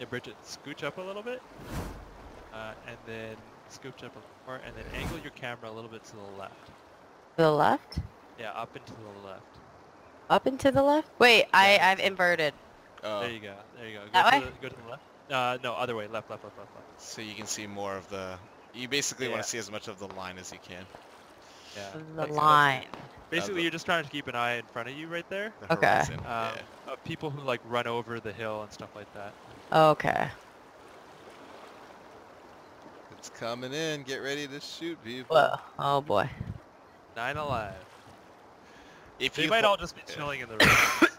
Yeah, Bridget, scooch up a little bit. Uh, and then scooch up a little more, and then angle your camera a little bit to the left. To the left? Yeah, up and to the left. Up and to the left? Wait, I, Yeah. I've inverted. Oh, There you go. There you go. Go That to way? The, go to the left. Uh, no, other way. Left, left, left, left, left. so you can see more of the. You basically want to see as much of the line as you can. Yeah. The that's- that's- line. Basically, you're just trying to keep an eye in front of you right there. The Okay. horizon. Um, yeah. uh, people who like run over the hill and stuff like that. Okay. It's coming in. Get ready to shoot people. Whoa. Oh boy. Nine alive. If They you might all just be yeah. chilling in the room.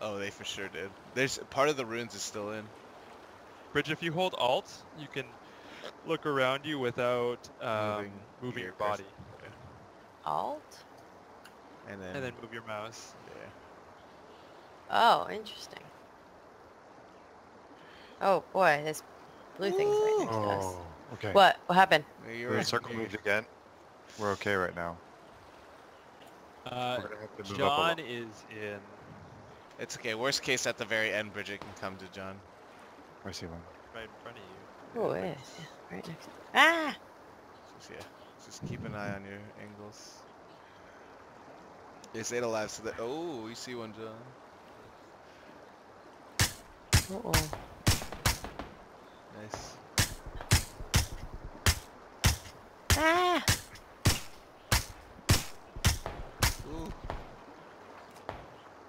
Oh, they for sure did. There's part of the ruins is still in. Bridge, if you hold Alt, you can look around you without um, Moving moving, your your body, Alt? And then. and then move your mouse. yeah. Oh, interesting. Oh boy, this blue thing's right next to us. Oh, okay. What? What happened? There you The are. circle You- moved again. We're okay right now. Uh, We're gonna have to move up a John is in. It's okay. Worst case, at the very end, Bridget can come to John. I see one. right in front of you. Oh, it is. Yeah, right next. Ah! Just, yeah. Just keep an eye on your angles. There's eight alive, so that. Oh, you see one, John. Uh oh. Nice. Ah! Ooh.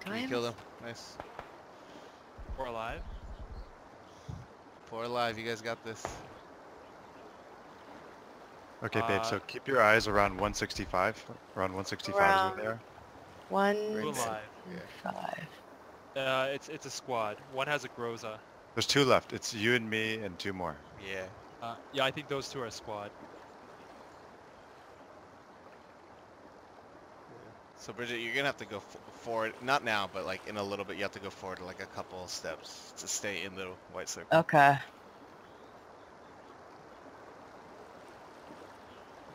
Do I You have killed him. Nice. Four alive. Four alive. You guys got this. Okay, babe. So Uh, keep your eyes around 165. Around 165 is Around- where they are. one Two five? Uh, it's it's a squad. One has a Groza. There's two left. It's you and me and two more. Yeah. Uh, yeah, I think those two are a squad. So Bridget, you're gonna have to go f- forward. Not now, but like in a little bit, you have to go forward like a couple steps to stay in the white circle. Okay.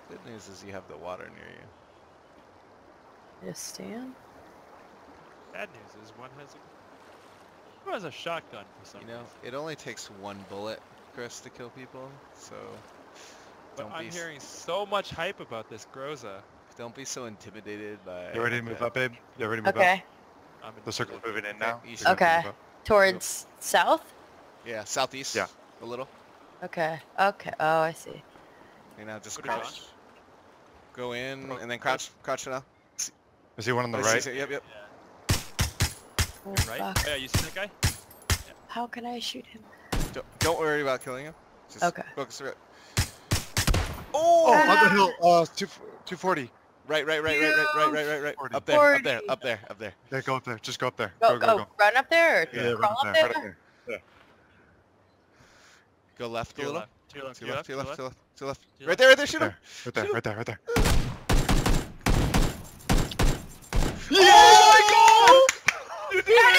Good news is you have the water near you. Just stand. Bad news is one has a. Who has a shotgun for some You know, reason? it only takes one bullet, Chris, to kill people. So But don't I'm be hearing so much hype about this Groza. don't be so intimidated by. You ready to move that. up, babe? You ready to move Okay. I'm up? The circle's moving in now. you You should- Okay. move up. Towards south? Yeah, southeast. Yeah. A little. Okay. Okay. Oh, I see. You know, just Put crouch. Go in Throw- and then crouch. Crouch now. I see one on the Oh, right. see- Yep, yep. Oh, Right? fuck. Oh, yeah, you see that guy? How can I shoot him? Don't, don't worry about killing him. Just Okay. Focus right. Oh, Oh! on the hill. Uh, two, 240. Right, right, right, right, right, right, right, right, right. Forty. Up there, up there, up there, up there. Yeah, go up there. Just go up there. Go, Go, go, go, go. run up there or Yeah, yeah, crawl up up there? there. Right up there. Go left To a little. left. To your left. To your left, to your left, to your left, to your left. To your Right there, right there, shoot him. Right there. Right there. Right there. Yeah.